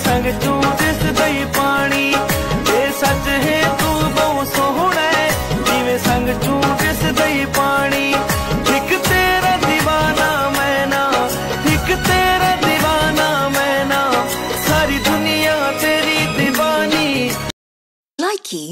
संग तू दिस बई पानी। जे सच है तू बहु सोहना है। जीवे संग तू दिस बई पानी। एक तेरा दीवाना मैं ना एक तेरा दीवाना मैं ना सारी दुनिया तेरी दीवानी। लाइकी